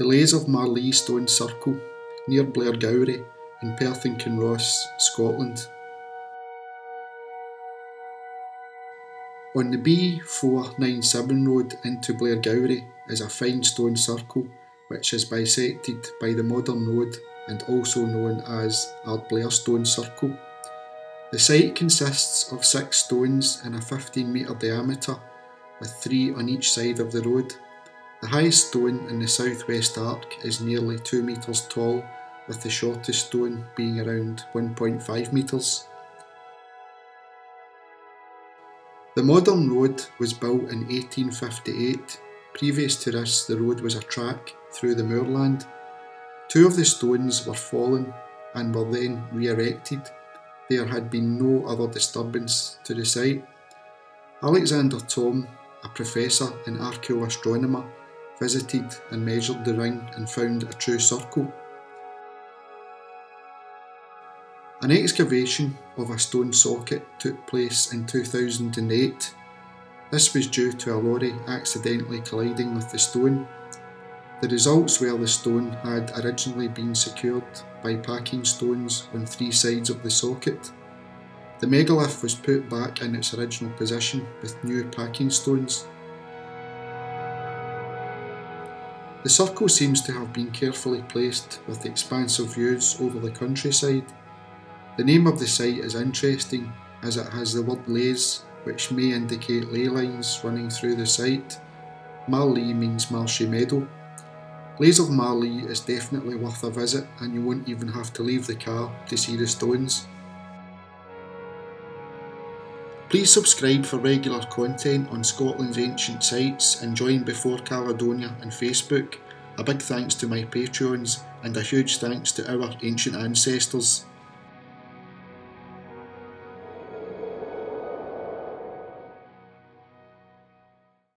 The Leys of Marlee Stone Circle, near Blairgowrie in Perth and Kinross, Scotland. On the B497 road into Blairgowrie is a fine stone circle which is bisected by the modern road and also known as Ardblair Stone Circle. The site consists of six stones in a 15 metre diameter with three on each side of the road. The highest stone in the southwest arc is nearly 2 metres tall, with the shortest stone being around 1.5 metres. The modern road was built in 1858. Previous to this, the road was a track through the moorland. Two of the stones were fallen and were then re erected. There had been no other disturbance to the site. Alexander Thom, a professor and archaeoastronomer, visited and measured the ring and found a true circle. An excavation of a stone socket took place in 2008. This was due to a lorry accidentally colliding with the stone. The results were the stone had originally been secured by packing stones on three sides of the socket. The megalith was put back in its original position with new packing stones The circle seems to have been carefully placed with expansive views over the countryside. The name of the site is interesting as it has the word leys, which may indicate ley lines running through the site. Marlee means marshy meadow. Leys of Marlee is definitely worth a visit and you won't even have to leave the car to see the stones. Please subscribe for regular content on Scotland's ancient sites and join Before Caledonia on Facebook. A big thanks to my Patreons and a huge thanks to our ancient ancestors.